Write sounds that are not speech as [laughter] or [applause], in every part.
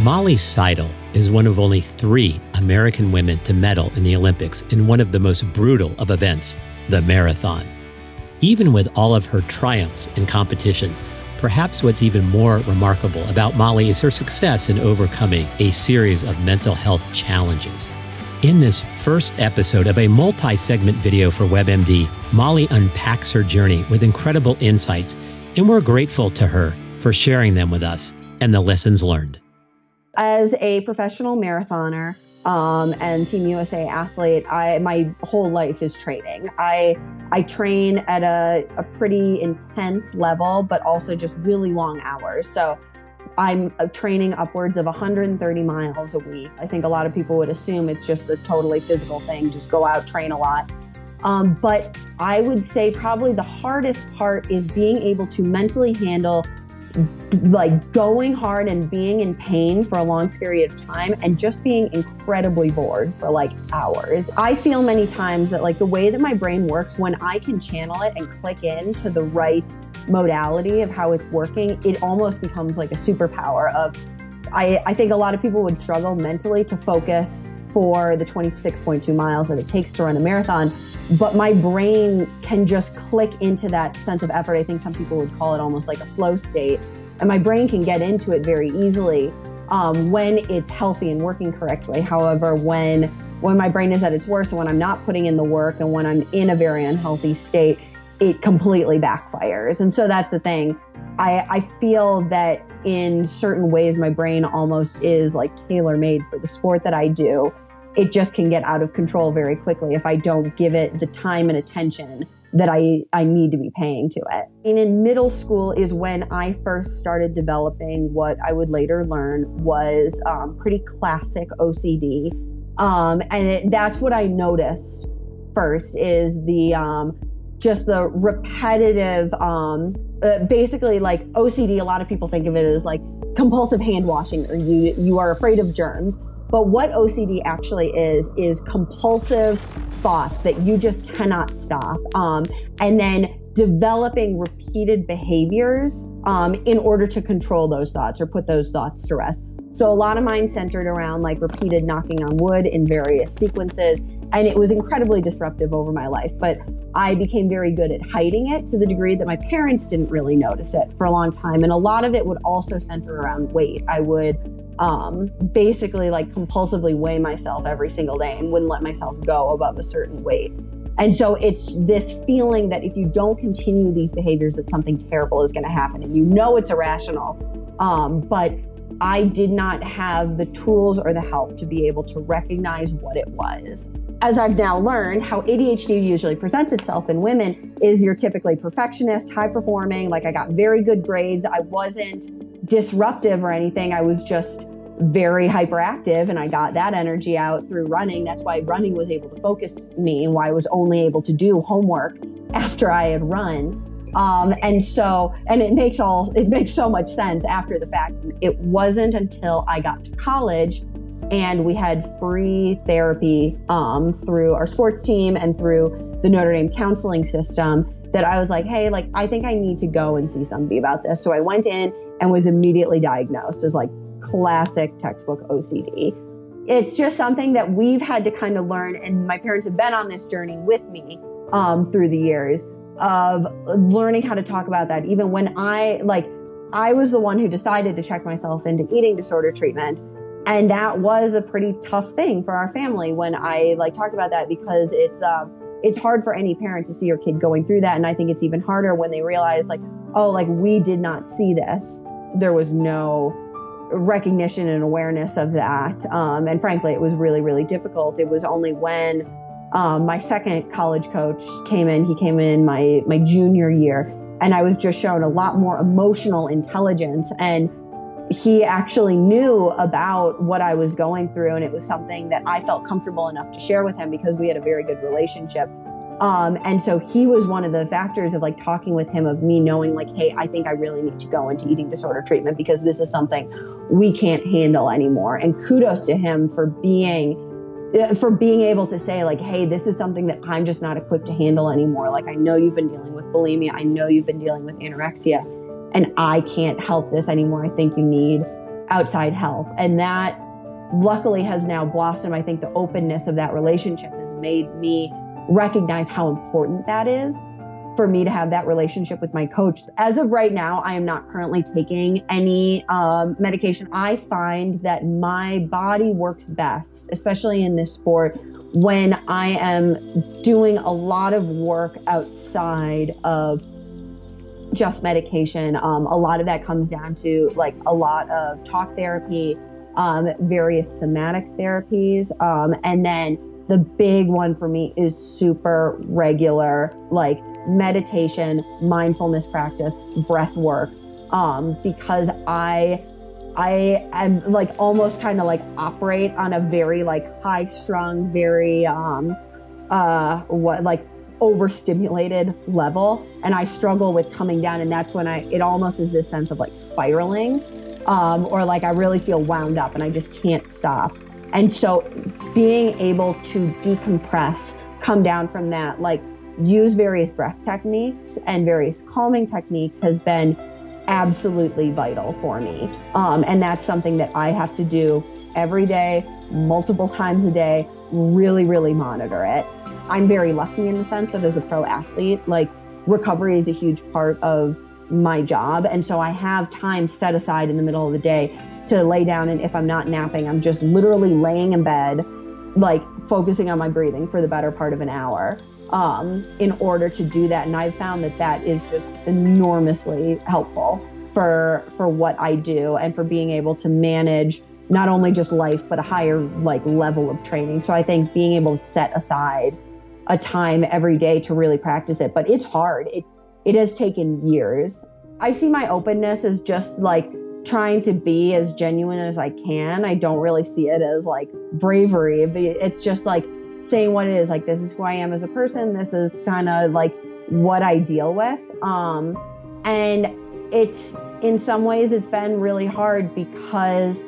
Molly Seidel is one of only three American women to medal in the Olympics in one of the most brutal of events, the marathon. Even with all of her triumphs in competition, perhaps what's even more remarkable about Molly is her success in overcoming a series of mental health challenges. In this first episode of a multi segment video for WebMD, Molly unpacks her journey with incredible insights, and we're grateful to her for sharing them with us and the lessons learned. As a professional marathoner um, and Team USA athlete, I my whole life is training. I I train at a, a pretty intense level, but also just really long hours. So I'm uh, training upwards of 130 miles a week. I think a lot of people would assume it's just a totally physical thing, just go out, train a lot. Um, but I would say probably the hardest part is being able to mentally handle like going hard and being in pain for a long period of time and just being incredibly bored for like hours. I feel many times that like the way that my brain works when I can channel it and click in to the right modality of how it's working, it almost becomes like a superpower of I, I think a lot of people would struggle mentally to focus for the 26.2 miles that it takes to run a marathon. But my brain can just click into that sense of effort. I think some people would call it almost like a flow state. And my brain can get into it very easily um, when it's healthy and working correctly. However, when when my brain is at its worst and when I'm not putting in the work and when I'm in a very unhealthy state, it completely backfires. And so that's the thing. I, I feel that in certain ways, my brain almost is like tailor made for the sport that I do it just can get out of control very quickly if I don't give it the time and attention that I, I need to be paying to it. And in middle school is when I first started developing what I would later learn was um, pretty classic OCD. Um, and it, that's what I noticed first is the um, just the repetitive, um, uh, basically like OCD. A lot of people think of it as like compulsive hand washing, or you you are afraid of germs. But what OCD actually is, is compulsive thoughts that you just cannot stop. Um, and then developing repeated behaviors um, in order to control those thoughts or put those thoughts to rest. So a lot of mine centered around like repeated knocking on wood in various sequences. And it was incredibly disruptive over my life. But I became very good at hiding it to the degree that my parents didn't really notice it for a long time. And a lot of it would also center around weight. I would um, basically like compulsively weigh myself every single day and wouldn't let myself go above a certain weight. And so it's this feeling that if you don't continue these behaviors, that something terrible is going to happen, and you know it's irrational. Um, but I did not have the tools or the help to be able to recognize what it was. As I've now learned, how ADHD usually presents itself in women is you're typically perfectionist, high performing. Like I got very good grades. I wasn't disruptive or anything. I was just very hyperactive and I got that energy out through running. That's why running was able to focus me and why I was only able to do homework after I had run. Um, and so, and it makes all, it makes so much sense after the fact. It wasn't until I got to college and we had free therapy um, through our sports team and through the Notre Dame counseling system that I was like, hey, like, I think I need to go and see somebody about this. So I went in and was immediately diagnosed as like classic textbook OCD. It's just something that we've had to kind of learn, and my parents have been on this journey with me um, through the years of learning how to talk about that. Even when I like, I was the one who decided to check myself into eating disorder treatment, and that was a pretty tough thing for our family when I like talked about that because it's um, it's hard for any parent to see your kid going through that, and I think it's even harder when they realize like, oh, like we did not see this there was no recognition and awareness of that. Um, and frankly, it was really, really difficult. It was only when um, my second college coach came in, he came in my, my junior year, and I was just shown a lot more emotional intelligence. And he actually knew about what I was going through. And it was something that I felt comfortable enough to share with him because we had a very good relationship. Um, and so he was one of the factors of like talking with him of me knowing like, hey, I think I really need to go into eating disorder treatment because this is something we can't handle anymore. And kudos to him for being uh, for being able to say like, hey, this is something that I'm just not equipped to handle anymore. Like I know you've been dealing with bulimia, I know you've been dealing with anorexia, and I can't help this anymore. I think you need outside help. And that luckily has now blossomed. I think the openness of that relationship has made me recognize how important that is for me to have that relationship with my coach. As of right now, I am not currently taking any um, medication. I find that my body works best, especially in this sport, when I am doing a lot of work outside of just medication. Um, a lot of that comes down to like a lot of talk therapy, um, various somatic therapies, um, and then the big one for me is super regular, like meditation, mindfulness practice, breath work, um, because I I am like almost kind of like operate on a very like high strung, very um uh what like overstimulated level and I struggle with coming down and that's when I it almost is this sense of like spiraling um or like I really feel wound up and I just can't stop. And so being able to decompress, come down from that like use various breath techniques and various calming techniques has been absolutely vital for me. Um, and that's something that I have to do every day, multiple times a day, really, really monitor it. I'm very lucky in the sense that as a pro athlete, like recovery is a huge part of my job. And so I have time set aside in the middle of the day to lay down. And if I'm not napping, I'm just literally laying in bed, like focusing on my breathing for the better part of an hour um, in order to do that. And I've found that that is just enormously helpful for for what I do and for being able to manage not only just life but a higher like level of training. So I think being able to set aside a time every day to really practice it, but it's hard. It it has taken years. I see my openness as just like trying to be as genuine as I can. I don't really see it as like bravery. It's just like saying what it is like this is who i am as a person this is kind of like what i deal with um and it's in some ways it's been really hard because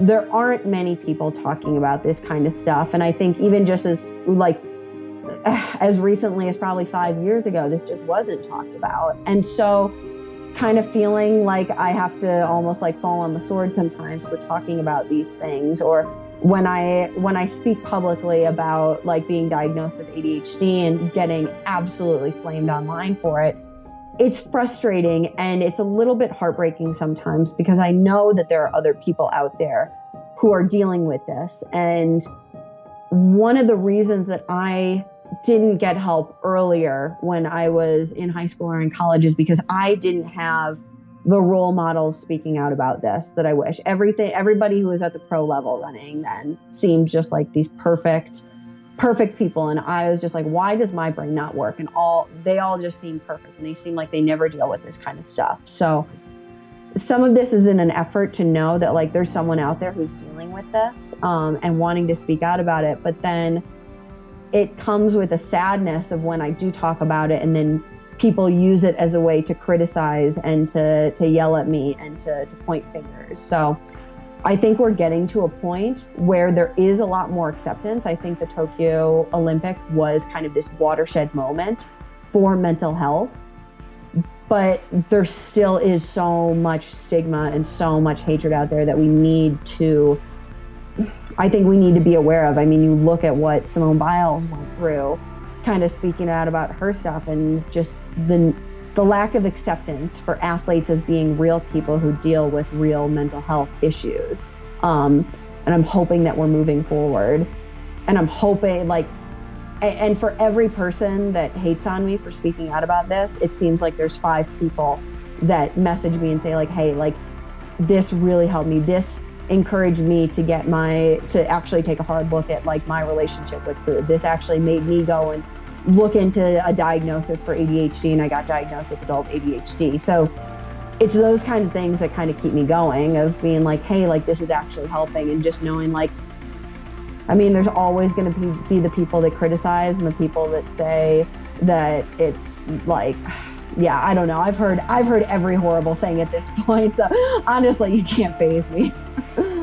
there aren't many people talking about this kind of stuff and i think even just as like [sighs] as recently as probably 5 years ago this just wasn't talked about and so kind of feeling like i have to almost like fall on the sword sometimes for talking about these things or when I when I speak publicly about like being diagnosed with ADHD and getting absolutely flamed online for it, it's frustrating and it's a little bit heartbreaking sometimes because I know that there are other people out there who are dealing with this. And one of the reasons that I didn't get help earlier when I was in high school or in college is because I didn't have the role models speaking out about this that I wish. Everything everybody who was at the pro level running then seemed just like these perfect perfect people and I was just like why does my brain not work and all they all just seem perfect and they seem like they never deal with this kind of stuff. So some of this is in an effort to know that like there's someone out there who's dealing with this um, and wanting to speak out about it but then it comes with a sadness of when I do talk about it and then people use it as a way to criticize and to, to yell at me and to, to point fingers. So I think we're getting to a point where there is a lot more acceptance. I think the Tokyo Olympics was kind of this watershed moment for mental health. But there still is so much stigma and so much hatred out there that we need to, I think we need to be aware of. I mean, you look at what Simone Biles went through kind of speaking out about her stuff and just the the lack of acceptance for athletes as being real people who deal with real mental health issues. Um, and I'm hoping that we're moving forward. And I'm hoping, like, and for every person that hates on me for speaking out about this, it seems like there's five people that message me and say, like, hey, like, this really helped me. This encouraged me to get my to actually take a hard look at like my relationship with food. This actually made me go and look into a diagnosis for ADHD and I got diagnosed with adult ADHD. So it's those kinds of things that kind of keep me going of being like, hey, like this is actually helping and just knowing like I mean, there's always going to be, be the people that criticize and the people that say that it's like yeah, I don't know. I've heard I've heard every horrible thing at this [laughs] point. So honestly, you can't faze me. [laughs]